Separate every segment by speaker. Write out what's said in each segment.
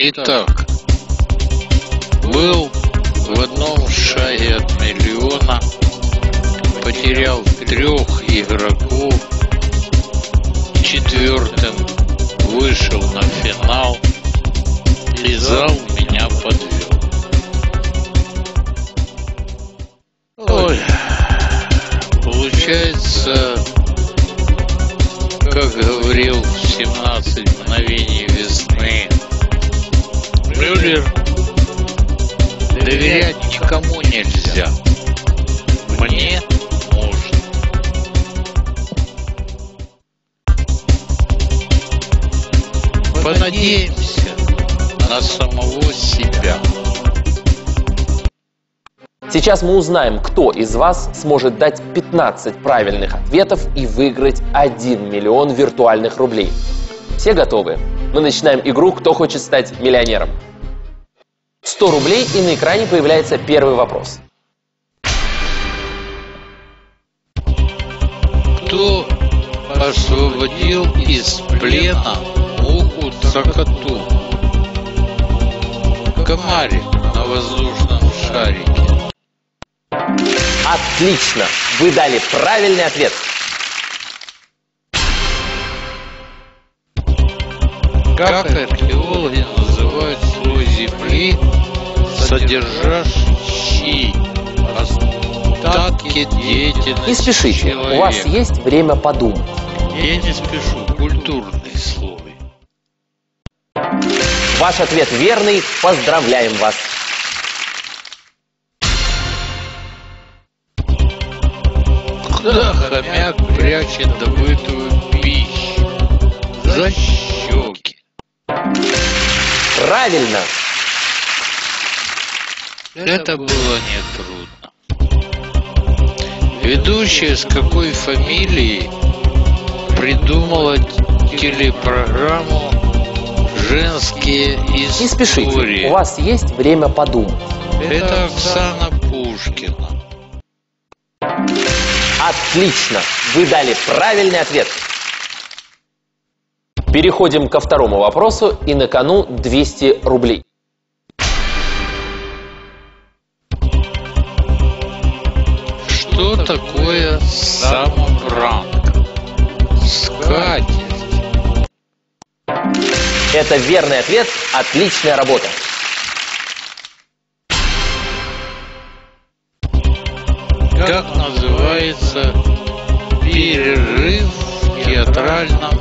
Speaker 1: Итак, был в одном шаге от миллиона, потерял трех игроков, четвертым вышел на финал и зал меня подвел. Получается, как говорил в 17 мгновений весны Мюллер, доверять никому нельзя. Мне можно. Понадеемся на самого
Speaker 2: Сейчас мы узнаем, кто из вас сможет дать 15 правильных ответов и выиграть 1 миллион виртуальных рублей. Все готовы? Мы начинаем игру «Кто хочет стать миллионером?». 100 рублей и на экране появляется первый вопрос.
Speaker 1: Кто освободил из плена муху цокоту? Комарик на воздушном шарике.
Speaker 2: Отлично! Вы дали правильный ответ.
Speaker 1: Как археологи называют слой земли, содержащий остатки деятельности
Speaker 2: Не спешите, у вас
Speaker 1: человека?
Speaker 2: есть время подумать.
Speaker 1: Я не спешу, культурный слой.
Speaker 2: Ваш ответ верный, поздравляем вас.
Speaker 1: Куда хомяк прячет добытую пищу? За щеки.
Speaker 2: Правильно!
Speaker 1: Это было нетрудно. Ведущая с какой фамилией придумала телепрограмму «Женские
Speaker 2: Не спешите,
Speaker 1: истории»?
Speaker 2: у вас есть время подумать.
Speaker 1: Это Оксана Пушкина.
Speaker 2: Отлично! Вы дали правильный ответ. Переходим ко второму вопросу и на кону 200 рублей.
Speaker 1: Что такое самобранка? Скатерть.
Speaker 2: Это верный ответ, отличная работа.
Speaker 1: Как называется перерыв в театральном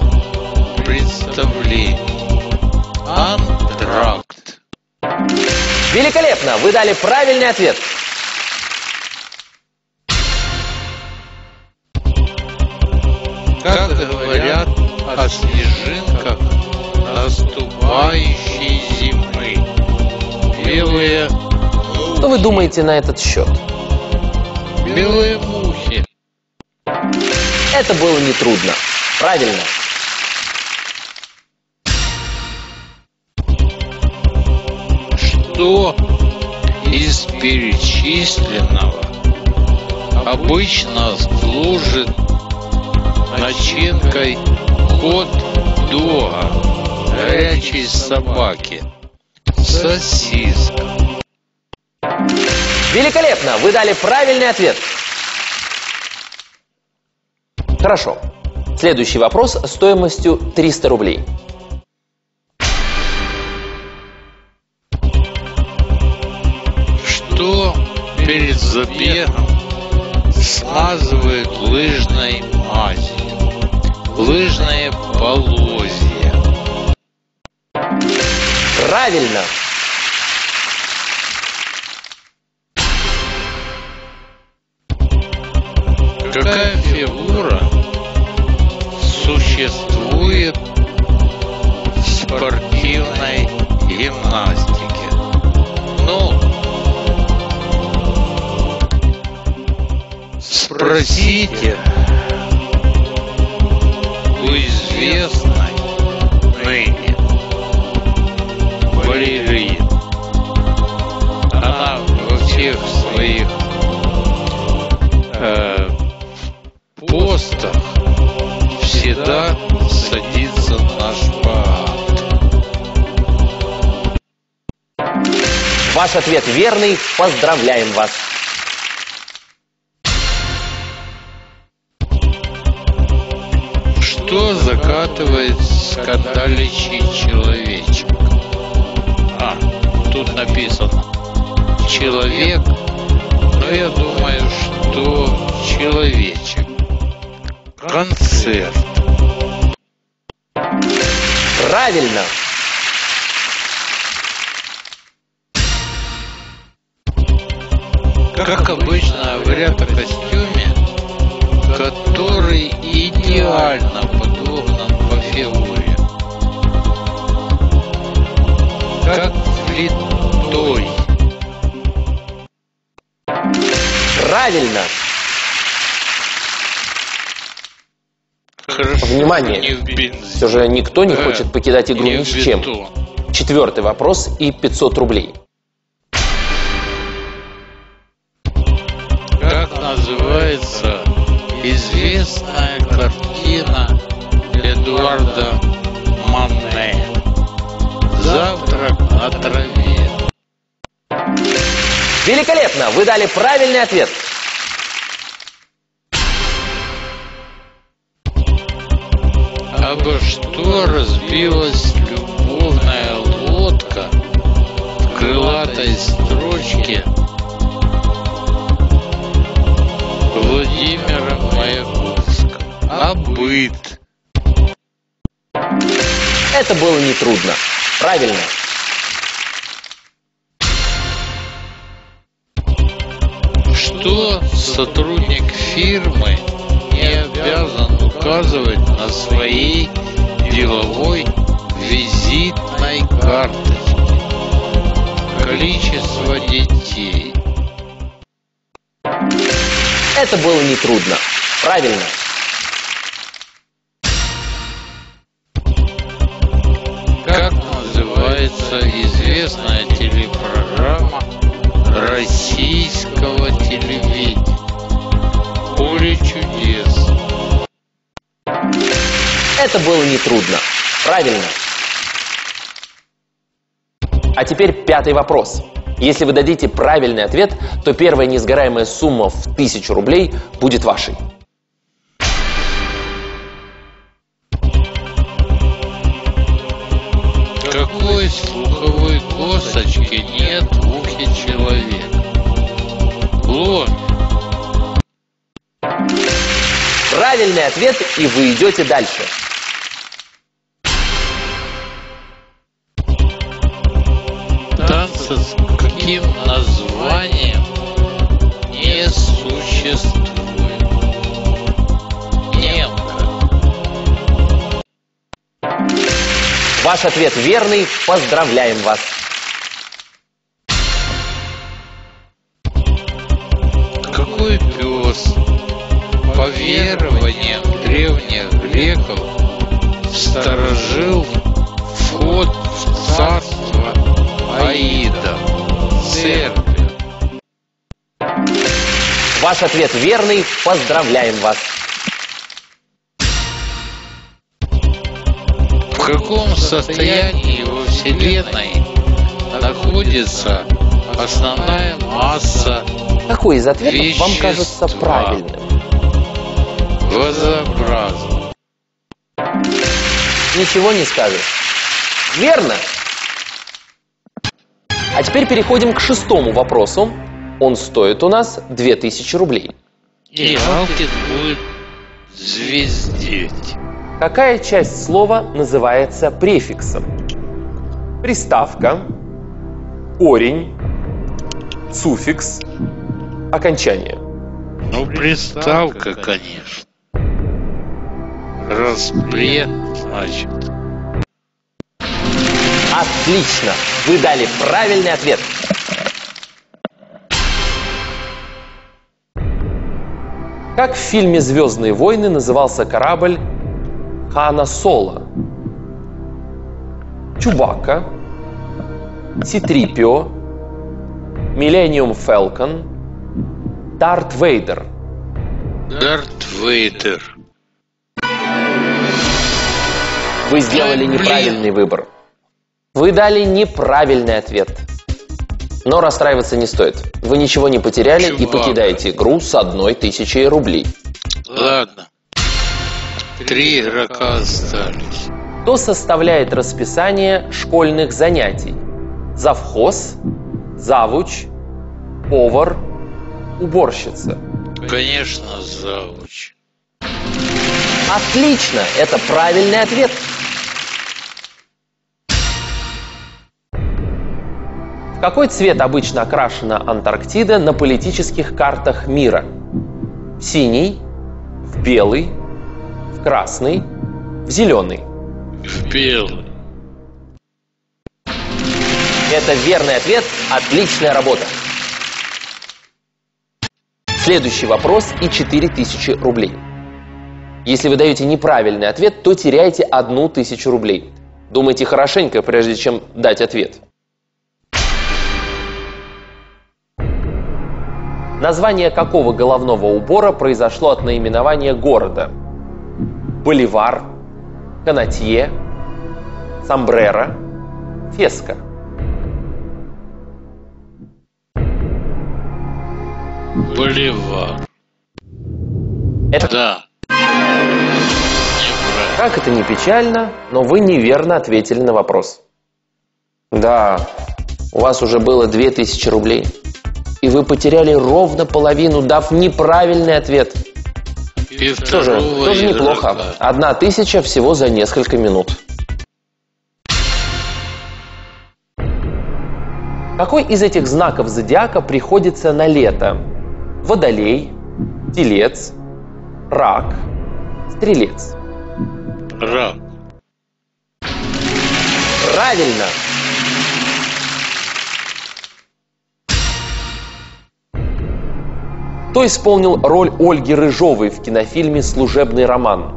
Speaker 1: представлении? Антракт.
Speaker 2: Великолепно! Вы дали правильный ответ.
Speaker 1: Как говорят о снежинках наступающей зимы. Белые,
Speaker 2: Что вы думаете на этот счет?
Speaker 1: Белые мухи.
Speaker 2: Это было нетрудно. Правильно.
Speaker 1: Что из перечисленного обычно служит начинкой хот-дога горячей собаки? Сосиска.
Speaker 2: Великолепно! Вы дали правильный ответ. Хорошо. Следующий вопрос стоимостью 300 рублей.
Speaker 1: Что перед забегом смазывает лыжной мазью? Лыжные полозья.
Speaker 2: Правильно!
Speaker 1: Какая фигура существует в спортивной гимнастике? Ну, спросите
Speaker 2: Ваш ответ верный. Поздравляем вас.
Speaker 1: Что закатывает скандалищий человечек? А, тут написано человек, но я думаю, что человечек. Концерт.
Speaker 2: Правильно.
Speaker 1: Как обычно говорят о костюме, который идеально подогнан по фигуре. Как влитой.
Speaker 2: Правильно.
Speaker 1: Хорошо,
Speaker 2: Внимание.
Speaker 1: Не в.
Speaker 2: Все же никто не
Speaker 1: Э,
Speaker 2: хочет покидать игру
Speaker 1: не
Speaker 2: ни
Speaker 1: в
Speaker 2: с чем. Четвертый вопрос и 500 рублей. Великолепно! Вы дали правильный ответ.
Speaker 1: Обо что разбилась любовная лодка в крылатой строчке Владимира Маяковского? А быт.
Speaker 2: Это было нетрудно. Правильно.
Speaker 1: Что сотрудник фирмы не обязан указывать на своей деловой визитной карточке? Количество детей.
Speaker 2: Это было нетрудно. Правильно. Это было нетрудно. Правильно. А теперь пятый вопрос. Если вы дадите правильный ответ, то первая несгораемая сумма в 1000 рублей будет вашей.
Speaker 1: Какой слуховой косточки нет в ухе человека? Лом.
Speaker 2: Правильный ответ, и вы идете дальше.
Speaker 1: С каким названием не существует? Немка.
Speaker 2: Ваш ответ верный. Поздравляем вас.
Speaker 1: Какой пес, по верованиям древних греков,
Speaker 2: Ваш ответ верный. Поздравляем вас.
Speaker 1: В каком состоянии во Вселенной находится основная масса
Speaker 2: Какой из ответов вам кажется
Speaker 1: Вещества.
Speaker 2: правильным?
Speaker 1: газообразных?
Speaker 2: Ничего не скажешь. Верно. А теперь переходим к шестому вопросу. Он стоит у нас 2000 рублей.
Speaker 1: И будет звездеть.
Speaker 2: Какая часть слова называется префиксом? Приставка, корень, суффикс, окончание.
Speaker 1: Ну, приставка, конечно. Распред, значит.
Speaker 2: Отлично! Вы дали правильный ответ. Как в фильме «Звездные войны» назывался корабль Хана Соло? Чубака, Ситрипио Millennium Falcon, Дарт Вейдер.
Speaker 1: Дарт Вейдер.
Speaker 2: Вы сделали неправильный выбор. Вы дали неправильный ответ. Но расстраиваться не стоит. Вы ничего не потеряли и
Speaker 1: Чувак.
Speaker 2: покидаете игру с одной тысячей рублей.
Speaker 1: Ладно. Три игрока остались.
Speaker 2: Кто составляет расписание школьных занятий? Завхоз, завуч, повар, уборщица.
Speaker 1: Конечно, завуч.
Speaker 2: Отлично, это правильный ответ. В какой цвет обычно окрашена Антарктида на политических картах мира? В синий, в белый, в красный, в зеленый.
Speaker 1: В белый.
Speaker 2: Это верный ответ. Отличная работа. Следующий вопрос и 4000 рублей. Если вы даете неправильный ответ, то теряете одну тысячу рублей. Думайте хорошенько, прежде чем дать ответ. Название какого головного убора произошло от наименования города? Боливар, канатье, сомбреро, феска.
Speaker 1: Боливар.
Speaker 2: Это
Speaker 1: Да.
Speaker 2: Как это не печально, но вы неверно ответили на вопрос. Да, у вас уже было 2000 рублей. И вы потеряли ровно половину, дав неправильный ответ.
Speaker 1: И
Speaker 2: Что же, тоже неплохо.
Speaker 1: игрока.
Speaker 2: Одна тысяча всего за несколько минут. Какой из этих знаков зодиака приходится на лето? Водолей, телец, рак, стрелец.
Speaker 1: Рак.
Speaker 2: Правильно! Кто исполнил роль Ольги Рыжовой в кинофильме «Служебный роман»?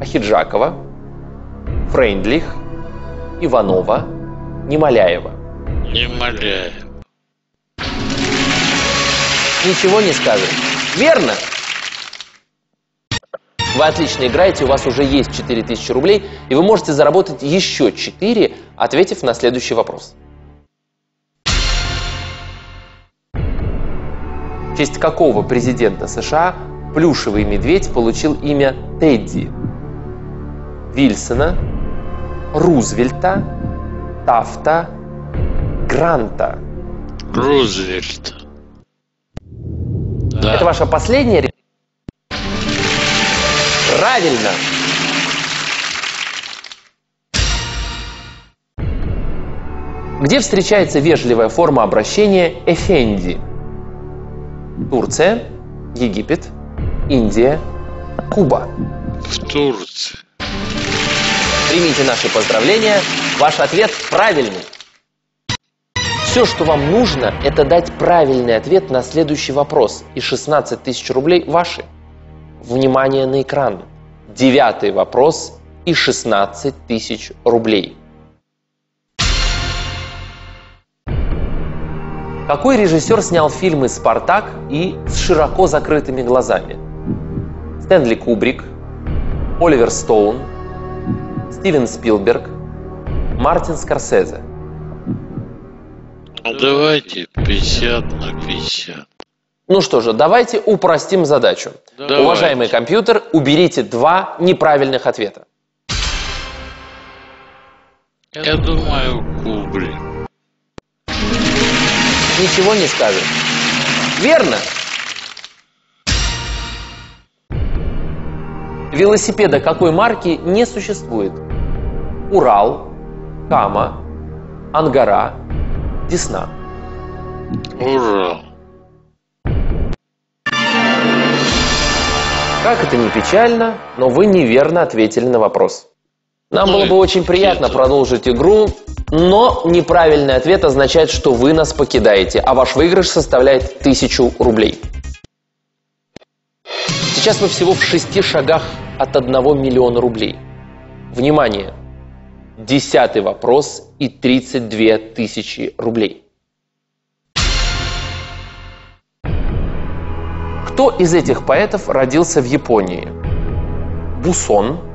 Speaker 2: Ахиджакова, Фрейндлих, Иванова, Немоляева.
Speaker 1: Не моляю.
Speaker 2: Ничего не скажешь. Верно? Вы отлично играете, у вас уже есть 4000 рублей, и вы можете заработать еще 4, ответив на следующий вопрос. В честь какого президента США плюшевый медведь получил имя Тедди? Вильсона, Рузвельта, Тафта, Гранта.
Speaker 1: Рузвельт. Да.
Speaker 2: Это ваша последняя Правильно. Где встречается вежливая форма обращения «эфенди»? Турция, Египет, Индия, Куба.
Speaker 1: В Турции.
Speaker 2: Примите наши поздравления. Ваш ответ правильный. Все, что вам нужно, это дать правильный ответ на следующий вопрос. И 16 тысяч рублей ваши. Внимание на экран. Девятый вопрос и 16 тысяч рублей. Какой режиссер снял фильмы «Спартак» и «С широко закрытыми глазами»? Стэнли Кубрик, Оливер Стоун, Стивен Спилберг, Мартин Скорсезе.
Speaker 1: Ну, давайте 50 на 50.
Speaker 2: Ну что же, давайте упростим задачу.
Speaker 1: Давайте.
Speaker 2: Уважаемый компьютер, уберите два неправильных ответа.
Speaker 1: Я думаю, Кубрик.
Speaker 2: Ничего не скажешь. Верно? Велосипеда какой марки не существует? Урал, Кама, Ангара, Десна.
Speaker 1: Ура.
Speaker 2: Как это не печально, но вы неверно ответили на вопрос. Нам
Speaker 1: ну,
Speaker 2: было бы очень приятно
Speaker 1: это.
Speaker 2: продолжить игру, но неправильный ответ означает, что вы нас покидаете, а ваш выигрыш составляет тысячу рублей. Сейчас мы всего в шести шагах от одного миллиона рублей. Внимание! Десятый вопрос и 32 тысячи рублей. Кто из этих поэтов родился в Японии? Бусон –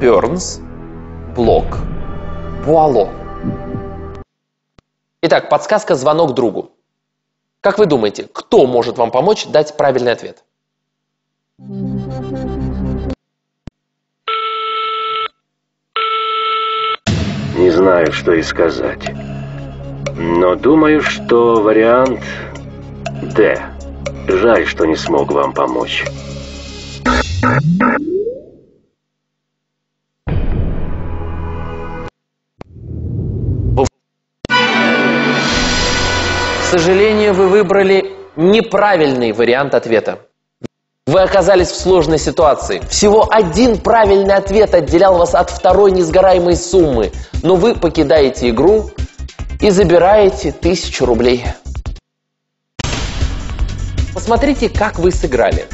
Speaker 2: Бернс, Блок, Буало. Итак, подсказка «Звонок другу». Как вы думаете, кто может вам помочь дать правильный ответ?
Speaker 3: Не знаю, что и сказать. Но думаю, что вариант Д. Жаль, что не смог вам помочь.
Speaker 2: Сожалению, вы выбрали неправильный вариант ответа. Вы оказались в сложной ситуации. Всего один правильный ответ отделял вас от второй несгораемой суммы. Но вы покидаете игру и забираете тысячу рублей. Посмотрите, как вы сыграли.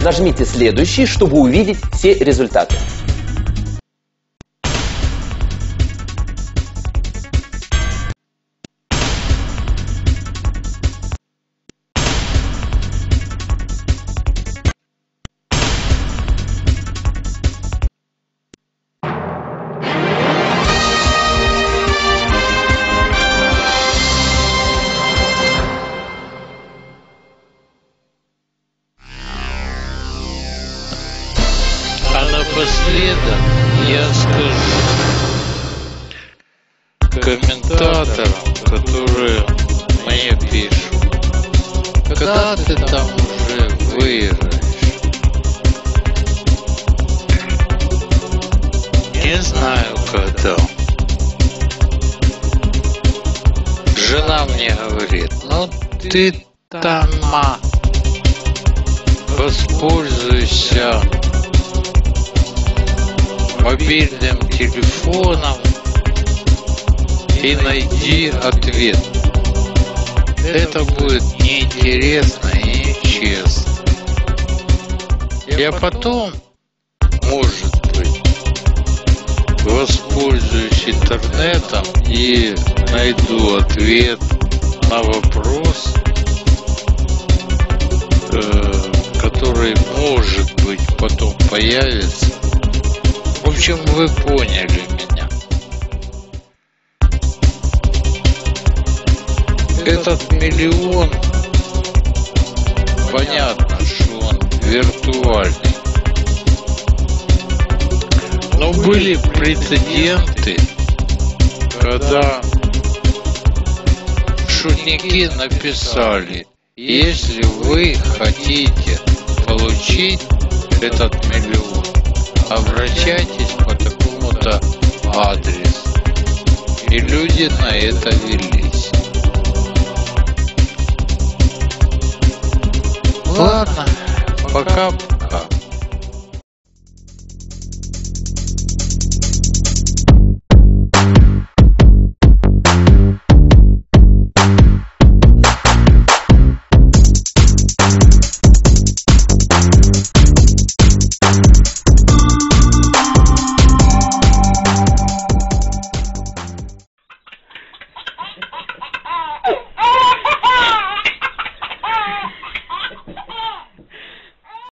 Speaker 2: Нажмите «Следующий», чтобы увидеть все результаты.
Speaker 1: Комментаторам, которые мне пишут, когда ты там уже выиграешь? Не знаю, когда. Жена мне говорит, ну ты тама, воспользуйся мобильным телефоном и найди ответ. Это будет неинтересно и нечестно. Я потом, может быть, воспользуюсь интернетом и найду ответ на вопрос, э, который, может быть, потом появится. В общем, вы поняли Этот миллион, понятно, что он виртуальный. Но были прецеденты, когда шутники написали, если вы хотите получить этот миллион, обращайтесь по такому-то адресу. И люди на это велись. Ладно, пока